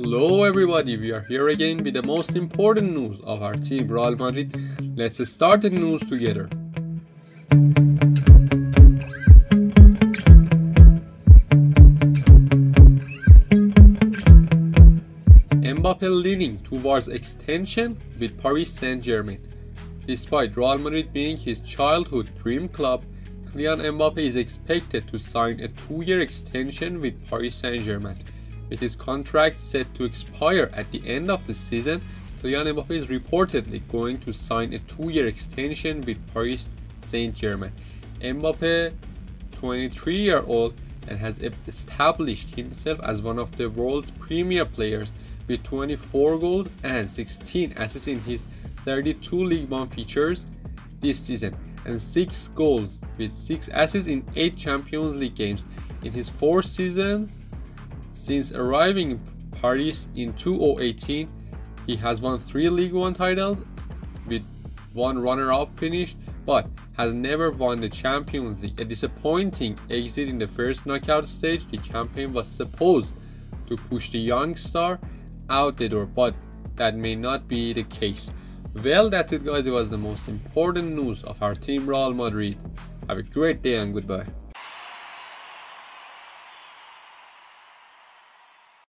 Hello everybody, we are here again with the most important news of our team Real Madrid. Let's start the news together. Mbappe leaning towards extension with Paris Saint-Germain. Despite Real Madrid being his childhood dream club, Kylian Mbappe is expected to sign a two-year extension with Paris Saint-Germain. With his contract set to expire at the end of the season, Kylian Mbappe is reportedly going to sign a two-year extension with Paris Saint-Germain. Mbappe, 23-year-old, and has established himself as one of the world's premier players with 24 goals and 16 assists in his 32 Ligue One features this season and 6 goals with 6 assists in 8 Champions League games in his 4 seasons since arriving in Paris in 2018, he has won three Ligue One titles with one runner-up finish, but has never won the Champions League. A disappointing exit in the first knockout stage, the campaign was supposed to push the young star out the door, but that may not be the case. Well, that's it guys, it was the most important news of our team Real Madrid. Have a great day and goodbye.